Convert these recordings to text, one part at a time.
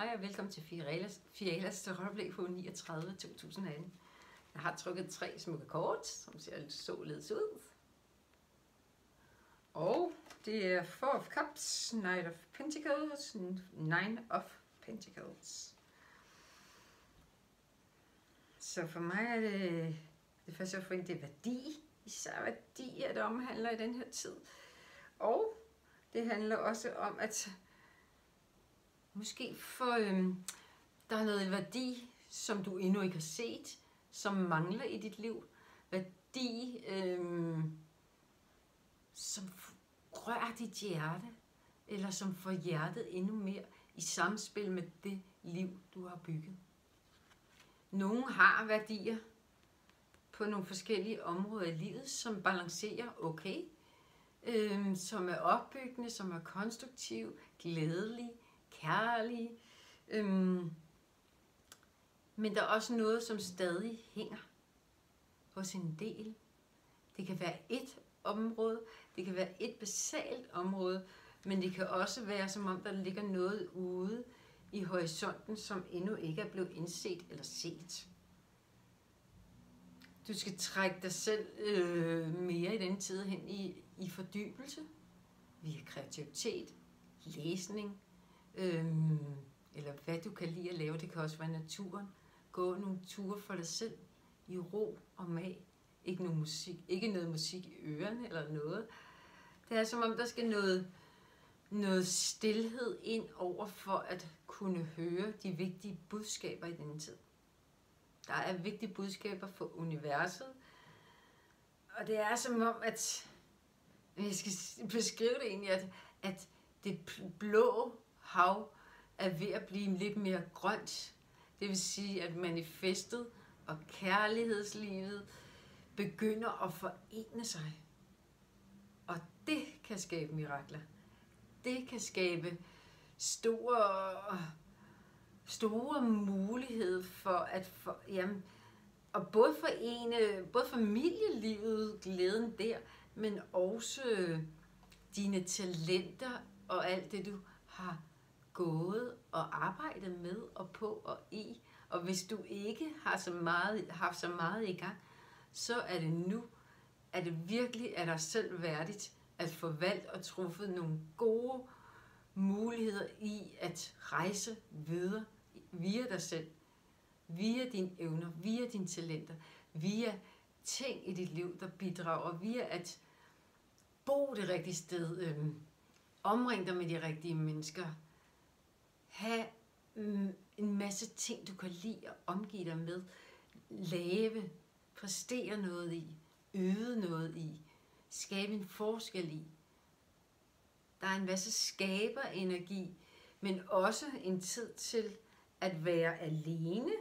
Hej og velkommen til Fialas, Fialas terrørblik på 39 2018. Jeg har trykket tre smukke kort, som ser således ud. Og det er Four of Cups, Knight of Pentacles, Nine of Pentacles. Så for mig er det, det første at få ind, det er værdi. Især værdi, at det omhandler i den her tid. Og det handler også om, at måske for, øhm, der er noget værdi, som du endnu ikke har set, som mangler i dit liv. Værdi, øhm, som rører dit hjerte, eller som får hjertet endnu mere i samspil med det liv, du har bygget. Nogle har værdier på nogle forskellige områder i livet, som balancerer okay, øhm, som er opbyggende, som er konstruktiv, glædelig, kærlig. Øhm, men der er også noget, som stadig hænger hos en del. Det kan være et område, det kan være et basalt område, men det kan også være, som om der ligger noget ude i horisonten, som endnu ikke er blevet indset eller set. Du skal trække dig selv øh, mere i den tid hen i, i fordybelse, via kreativitet, læsning, Øhm, eller hvad du kan lide at lave. Det kan også være naturen. Gå nogle ture for dig selv i ro og mag. Ikke, noget musik, ikke noget musik i ørerne eller noget. Det er som om, der skal noget, noget stillhed ind over for at kunne høre de vigtige budskaber i denne tid. Der er vigtige budskaber for universet. Og det er som om, at jeg skal beskrive det egentlig, at, at det blå hav er ved at blive lidt mere grønt. Det vil sige, at manifestet og kærlighedslivet begynder at forene sig. Og det kan skabe mirakler. Det kan skabe store store mulighed for at for, jamen, og både forene, både familielivet, glæden der, men også dine talenter og alt det, du har gået og arbejdet med og på og i. Og hvis du ikke har så meget, haft så meget i gang, så er det nu, at det virkelig er dig selv værdigt at få valgt og truffet nogle gode muligheder i at rejse videre via dig selv, via dine evner, via dine talenter, via ting i dit liv, der bidrager, via at bo det rigtige sted, øh, omring dig med de rigtige mennesker, have mm, en masse ting, du kan lide at omgive dig med, lave, præstere noget i, øve noget i, skabe en forskel i. Der er en masse skaberenergi, men også en tid til at være alene,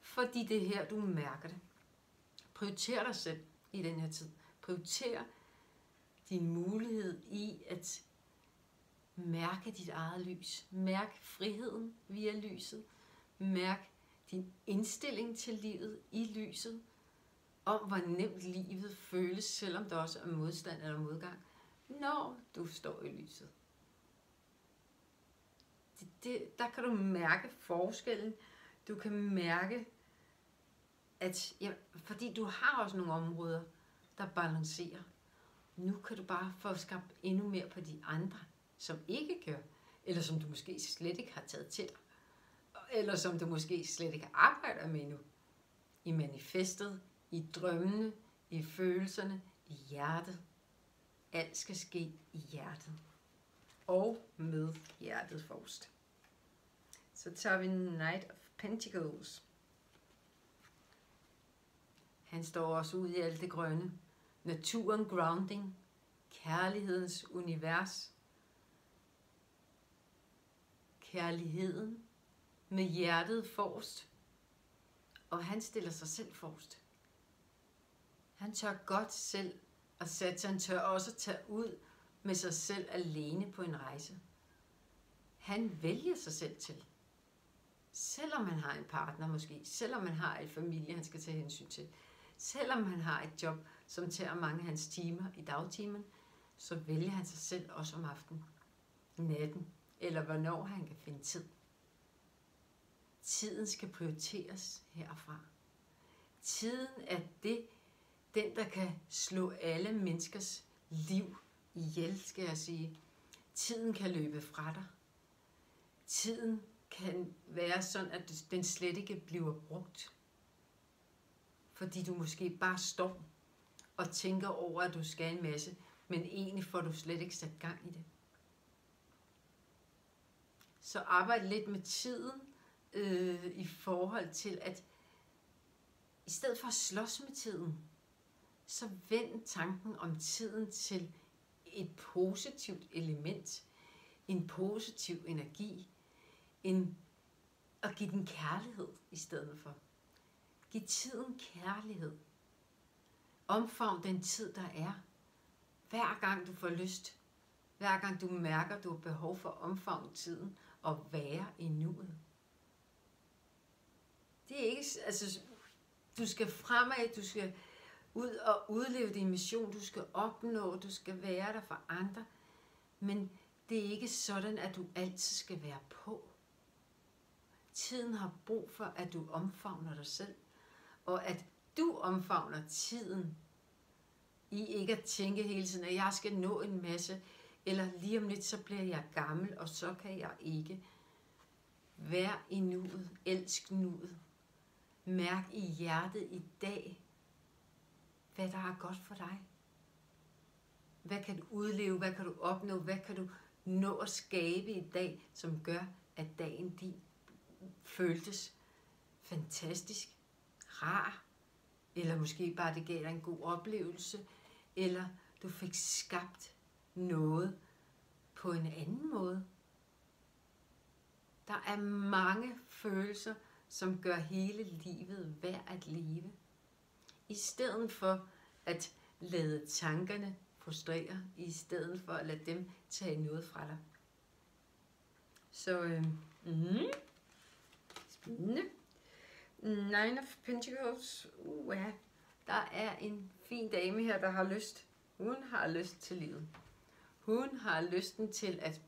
fordi det er her, du mærker det. Prioriter dig selv i den her tid. Prioriter din mulighed i at mærke dit eget lys. Mærk friheden via lyset. Mærk din indstilling til livet i lyset. Om hvor nemt livet føles, selvom der også er modstand eller modgang, når du står i lyset det, det, der kan du mærke forskellen. Du kan mærke, at ja, fordi du har også nogle områder, der balancerer. Nu kan du bare få skabt endnu mere på de andre, som ikke gør, eller som du måske slet ikke har taget til dig, eller som du måske slet ikke arbejder med nu. I manifestet, i drømmene, i følelserne, i hjertet. Alt skal ske i hjertet og med hjertet forrest. Så tager vi Knight of Pentacles. Han står også ud i alt det grønne. Naturen grounding. Kærlighedens univers. Kærligheden med hjertet forrest. Og han stiller sig selv forrest. Han tør godt selv og Satan tør også tage ud med sig selv alene på en rejse. Han vælger sig selv til. Selvom man har en partner måske, selvom man har en familie, han skal tage hensyn til, selvom han har et job, som tager mange af hans timer i dagtimen, så vælger han sig selv også om aftenen, natten, eller hvornår han kan finde tid. tiden skal prioriteres herfra. Tiden er det, den der kan slå alle menneskers liv ihjel, skal jeg sige. Tiden kan løbe fra dig. Tiden kan være sådan, at den slet ikke bliver brugt. Fordi du måske bare står og tænker over, at du skal en masse, men egentlig får du slet ikke sat gang i det. Så arbejde lidt med tiden øh, i forhold til, at i stedet for at slås med tiden, så vend tanken om tiden til et positivt element, en positiv energi, en, at give den kærlighed i stedet for. Giv tiden kærlighed. Omfavn den tid, der er. Hver gang du får lyst, hver gang du mærker, du har behov for at omfavne tiden og være i nuet. Det er ikke, altså, du skal fremad, du skal ud og udleve din mission, du skal opnå, du skal være der for andre, men det er ikke sådan, at du altid skal være på. Tiden har brug for, at du omfavner dig selv, og at du omfavner tiden i ikke at tænke hele tiden, at jeg skal nå en masse, eller lige om lidt, så bliver jeg gammel, og så kan jeg ikke. Vær i nuet, elsk nuet. Mærk i hjertet i dag, hvad der er godt for dig. Hvad kan du udleve, hvad kan du opnå, hvad kan du nå at skabe i dag, som gør, at dagen din føltes fantastisk, rar, eller måske bare det gav dig en god oplevelse, eller du fik skabt noget på en anden måde. Der er mange følelser, som gør hele livet værd at leve. I stedet for at lade tankerne frustrere, i stedet for at lade dem tage noget fra dig. Så øh, mm, spændende. Nine of Pentacles. Uh, ja. Der er en fin dame her, der har lyst. Hun har lyst til livet. Hun har lysten til at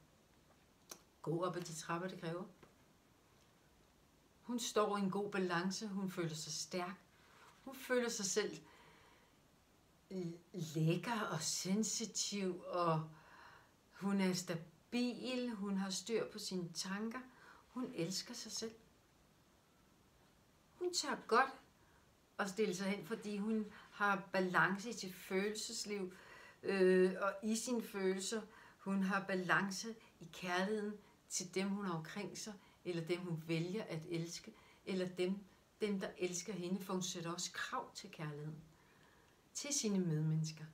gå op ad de trapper, det kræver. Hun står i en god balance. Hun føler sig stærk. Hun føler sig selv lækker og sensitiv, og hun er stabil. Hun har styr på sine tanker. Hun elsker sig selv. Hun tør godt at stille sig hen, fordi hun har balance i sit følelsesliv øh, og i sine følelser. Hun har balance i kærligheden til dem, hun har omkring sig, eller dem, hun vælger at elske, eller dem, dem der elsker hende, for hun sætter også krav til kærligheden, til sine medmennesker.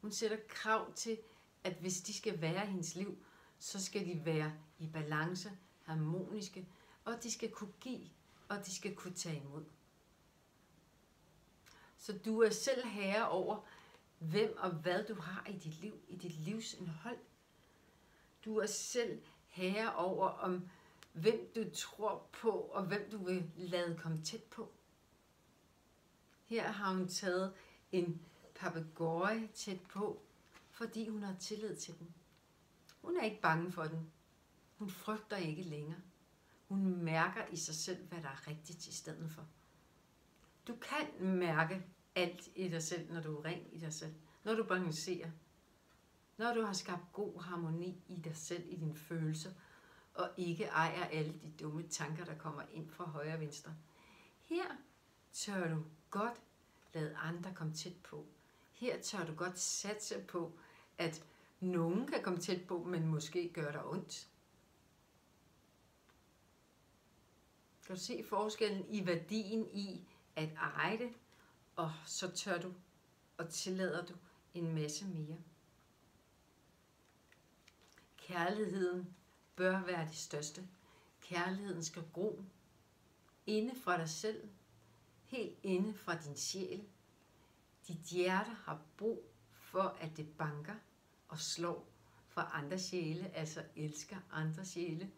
Hun sætter krav til, at hvis de skal være i hendes liv, så skal de være i balance, harmoniske, og de skal kunne give, og de skal kunne tage imod. Så du er selv herre over, hvem og hvad du har i dit liv, i dit livsindhold. Du er selv herre over, om hvem du tror på, og hvem du vil lade komme tæt på. Her har hun taget en papegøje tæt på, fordi hun har tillid til den. Hun er ikke bange for den. Hun frygter ikke længere. Hun mærker i sig selv, hvad der er rigtigt i stedet for. Du kan mærke alt i dig selv, når du er ren i dig selv. Når du balancerer. Når du har skabt god harmoni i dig selv, i dine følelser, og ikke ejer alle de dumme tanker, der kommer ind fra højre og venstre. Her tør du godt lade andre komme tæt på. Her tør du godt satse på, at nogen kan komme tæt på, men måske gør dig ondt. Kan du se forskellen i værdien i at eje det, og så tør du og tillader du en masse mere. Kærligheden bør være det største. Kærligheden skal gro inde fra dig selv, helt inde fra din sjæl. Dit hjerte har brug for, at det banker og slår for andre sjæle, altså elsker andre sjæle.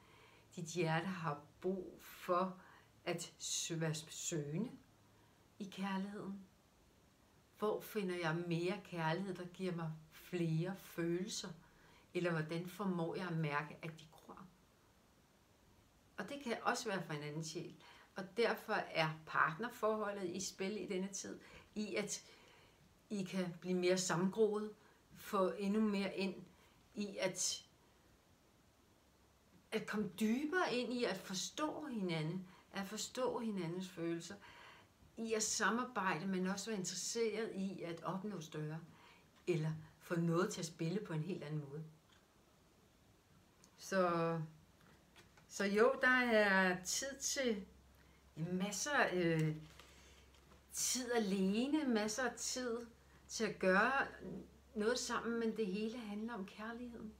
Dit hjerte har brug for at være søgende i kærligheden. Hvor finder jeg mere kærlighed, der giver mig flere følelser? Eller hvordan formår jeg at mærke, at de gror? Og det kan også være for en anden sjæl. Og derfor er partnerforholdet i spil i denne tid, i at I kan blive mere sammengroet, få endnu mere ind i at, at komme dybere ind i at forstå hinanden, at forstå hinandens følelser, i at samarbejde, men også være interesseret i at opnå større, eller få noget til at spille på en helt anden måde. Så, så jo, der er tid til masser af øh, tid alene, masser af tid til at gøre noget sammen, men det hele handler om kærligheden.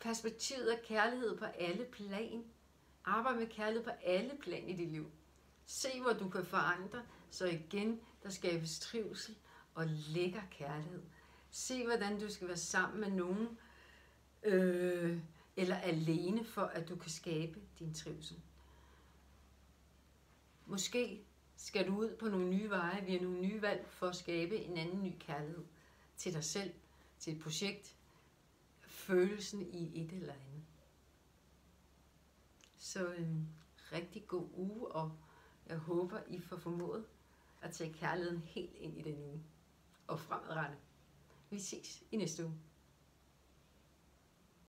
Perspektivet af kærlighed på alle plan. Arbejde med kærlighed på alle plan i dit liv. Se, hvor du kan forandre, så igen der skabes trivsel og lækker kærlighed. Se, hvordan du skal være sammen med nogen, øh, eller alene, for at du kan skabe din trivsel. Måske skal du ud på nogle nye veje via nogle nye valg for at skabe en anden ny kærlighed til dig selv, til et projekt, følelsen i et eller andet. Så en rigtig god uge, og jeg håber, I får formået at tage kærligheden helt ind i den uge og fremadrettet. Vi ses i næste uge.